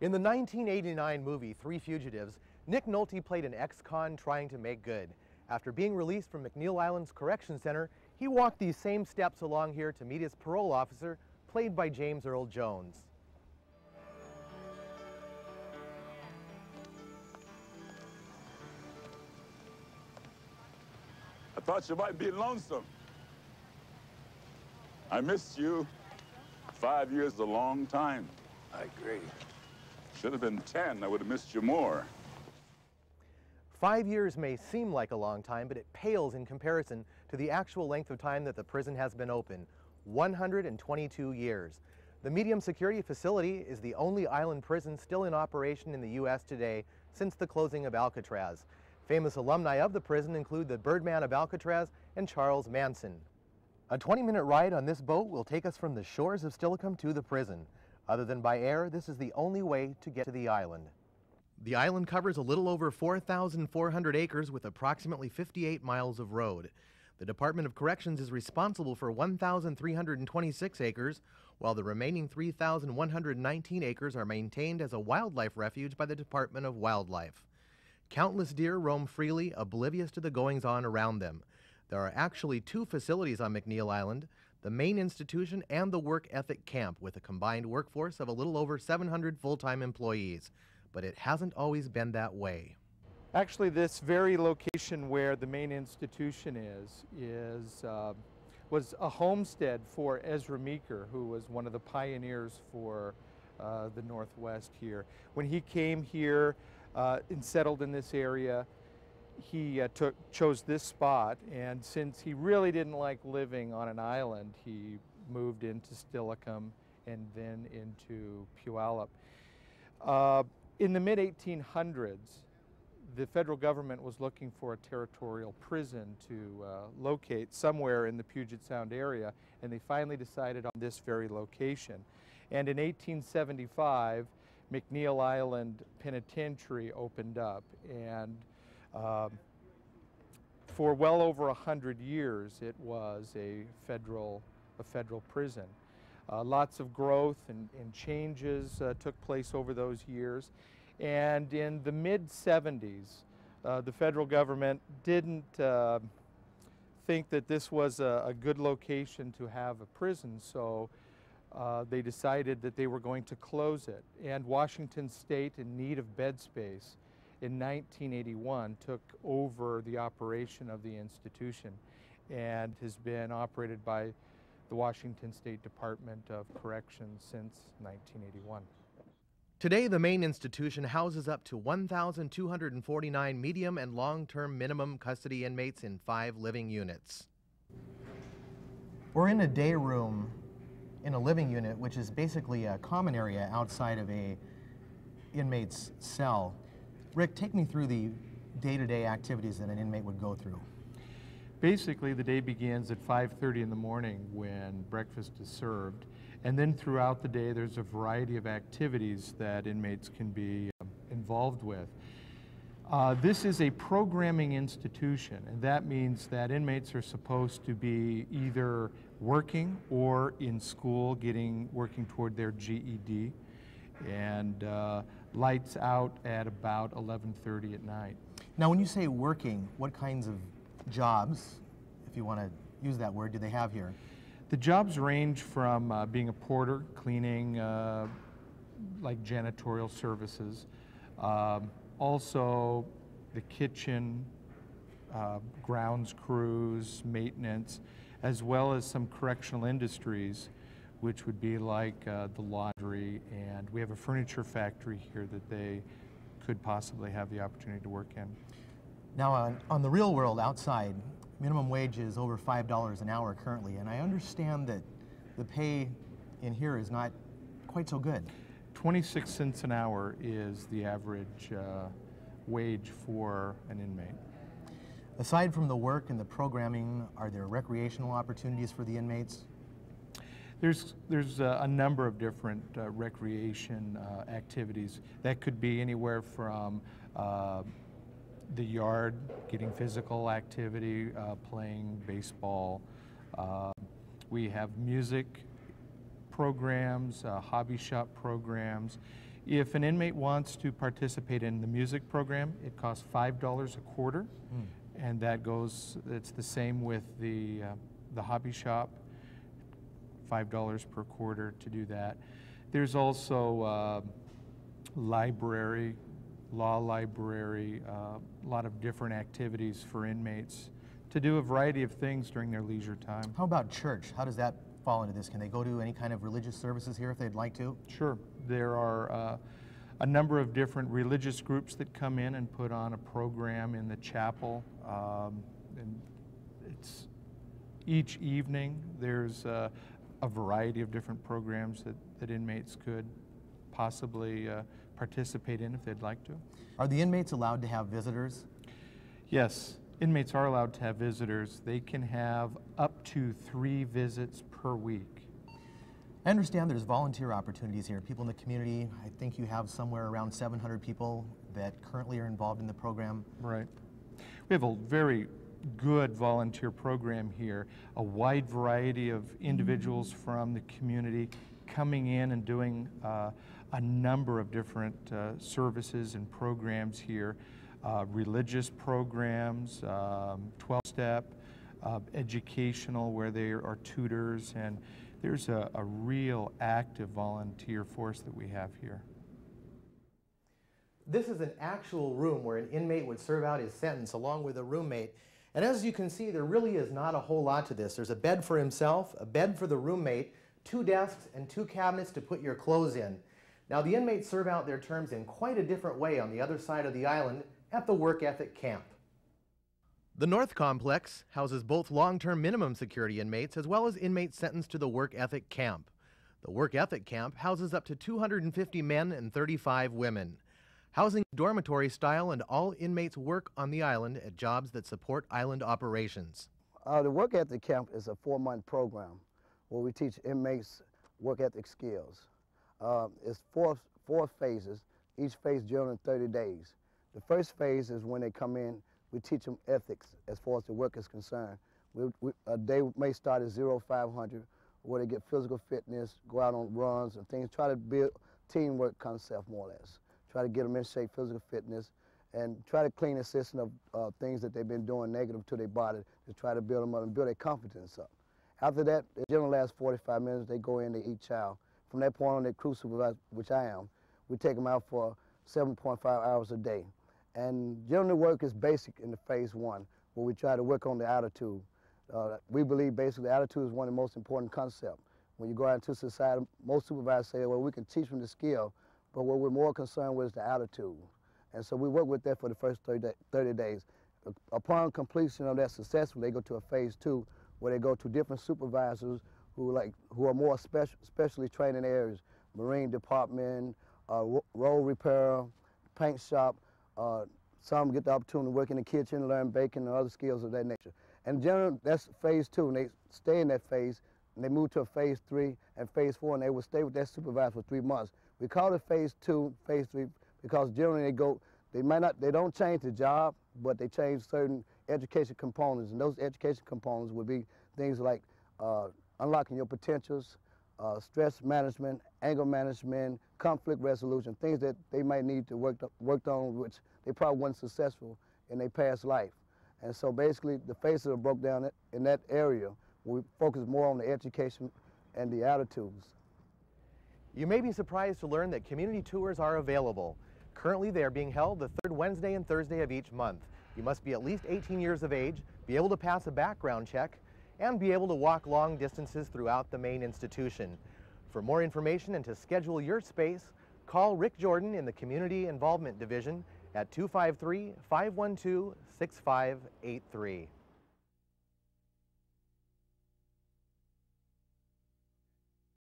In the 1989 movie Three Fugitives, Nick Nolte played an ex-con trying to make good. After being released from McNeil Island's Correction Center, he walked these same steps along here to meet his parole officer, played by James Earl Jones. I thought you might be lonesome. I missed you. Five years is a long time. I agree. Should have been 10. I would have missed you more. Five years may seem like a long time, but it pales in comparison to the actual length of time that the prison has been open, 122 years. The medium security facility is the only island prison still in operation in the U.S. today since the closing of Alcatraz. Famous alumni of the prison include the Birdman of Alcatraz and Charles Manson. A 20-minute ride on this boat will take us from the shores of Steilacoom to the prison. Other than by air, this is the only way to get to the island. The island covers a little over 4,400 acres with approximately 58 miles of road. The Department of Corrections is responsible for 1,326 acres, while the remaining 3,119 acres are maintained as a wildlife refuge by the Department of Wildlife. Countless deer roam freely, oblivious to the goings on around them. There are actually two facilities on McNeil Island the main institution and the work ethic camp, with a combined workforce of a little over 700 full time employees. But it hasn't always been that way. Actually, this very location where the main institution is, is uh, was a homestead for Ezra Meeker, who was one of the pioneers for uh, the Northwest here. When he came here uh, and settled in this area, he uh, took chose this spot, and since he really didn't like living on an island, he moved into Steilacoom and then into Puyallup. Uh, in the mid 1800s, the federal government was looking for a territorial prison to uh, locate somewhere in the Puget Sound area, and they finally decided on this very location. And in 1875, McNeil Island Penitentiary opened up, and um, for well over a hundred years, it was a federal, a federal prison. Uh, lots of growth and, and changes uh, took place over those years. And in the mid 70s, uh, the federal government didn't uh, think that this was a, a, good location to have a prison, so uh, they decided that they were going to close it. And Washington State, in need of bed space, in 1981 took over the operation of the institution and has been operated by the Washington State Department of Corrections since 1981. Today, the main institution houses up to 1,249 medium and long term minimum custody inmates in five living units. We're in a day room in a living unit, which is basically a common area outside of a inmate's cell. Rick, take me through the day-to-day activities that an inmate would go through. Basically, the day begins at 5.30 in the morning when breakfast is served. And then throughout the day, there's a variety of activities that inmates can be um, involved with. Uh, this is a programming institution, and that means that inmates are supposed to be either working or in school, getting working toward their GED. And uh, lights out at about 11.30 at night. Now when you say working, what kinds of jobs, if you want to use that word, do they have here? The jobs range from uh, being a porter, cleaning, uh, like janitorial services, um, also the kitchen, uh, grounds crews, maintenance, as well as some correctional industries which would be like uh, the laundry, and we have a furniture factory here that they could possibly have the opportunity to work in. Now, on, on the real world outside, minimum wage is over $5 an hour currently, and I understand that the pay in here is not quite so good. 26 cents an hour is the average uh, wage for an inmate. Aside from the work and the programming, are there recreational opportunities for the inmates? There's, there's a, a number of different uh, recreation uh, activities. That could be anywhere from uh, the yard, getting physical activity, uh, playing baseball. Uh, we have music programs, uh, hobby shop programs. If an inmate wants to participate in the music program, it costs $5 a quarter, and that goes, it's the same with the, uh, the hobby shop, $5 per quarter to do that. There's also uh, library, law library, uh, a lot of different activities for inmates to do a variety of things during their leisure time. How about church? How does that fall into this? Can they go to any kind of religious services here if they'd like to? Sure. There are uh, a number of different religious groups that come in and put on a program in the chapel. Um, and it's each evening there's uh, a variety of different programs that, that inmates could possibly uh, participate in if they'd like to. Are the inmates allowed to have visitors? Yes, inmates are allowed to have visitors. They can have up to three visits per week. I understand there's volunteer opportunities here. People in the community, I think you have somewhere around 700 people that currently are involved in the program. Right. We have a very good volunteer program here, a wide variety of individuals from the community coming in and doing uh, a number of different uh, services and programs here. Uh, religious programs, 12-step, um, educational where they are tutors, and there's a, a real active volunteer force that we have here. This is an actual room where an inmate would serve out his sentence along with a roommate. And as you can see, there really is not a whole lot to this. There's a bed for himself, a bed for the roommate, two desks, and two cabinets to put your clothes in. Now, the inmates serve out their terms in quite a different way on the other side of the island at the Work Ethic Camp. The North Complex houses both long-term minimum security inmates as well as inmates sentenced to the Work Ethic Camp. The Work Ethic Camp houses up to 250 men and 35 women. Housing dormitory style and all inmates work on the island at jobs that support island operations. Uh, the Work Ethic Camp is a four-month program where we teach inmates work ethic skills. Uh, it's four, four phases, each phase during 30 days. The first phase is when they come in, we teach them ethics as far as the work is concerned. We, we, a day may start at 0, 500, where they get physical fitness, go out on runs and things, try to build teamwork concept more or less. Try to get them in shape, physical fitness, and try to clean the system of uh, things that they've been doing negative to their body to try to build them up and build their confidence up. After that, it generally lasts 45 minutes. They go in, they eat chow. From that point on, they crew which I am. We take them out for 7.5 hours a day. And general work is basic in the phase one, where we try to work on the attitude. Uh, we believe basically attitude is one of the most important concepts. When you go out into society, most supervisors say, well, we can teach them the skill, but what we're more concerned with is the attitude. And so we work with that for the first 30, day, 30 days. Upon completion of that successful, they go to a phase two, where they go to different supervisors who like who are more special, specially trained in areas, marine department, uh, road repair, paint shop, uh, some get the opportunity to work in the kitchen, learn baking and other skills of that nature. And generally, that's phase two, and they stay in that phase, and they move to a phase three and phase four, and they will stay with that supervisor for three months. We call it phase two, phase three, because generally they go, they might not, they don't change the job, but they change certain education components, and those education components would be things like uh, unlocking your potentials, uh, stress management, anger management, conflict resolution, things that they might need to work worked on, which they probably weren't successful in their past life. And so basically, the faces are broke down in that area. We focus more on the education and the attitudes. You may be surprised to learn that community tours are available. Currently, they are being held the third Wednesday and Thursday of each month. You must be at least 18 years of age, be able to pass a background check, and be able to walk long distances throughout the main institution. For more information and to schedule your space, call Rick Jordan in the Community Involvement Division at 253 512 6583.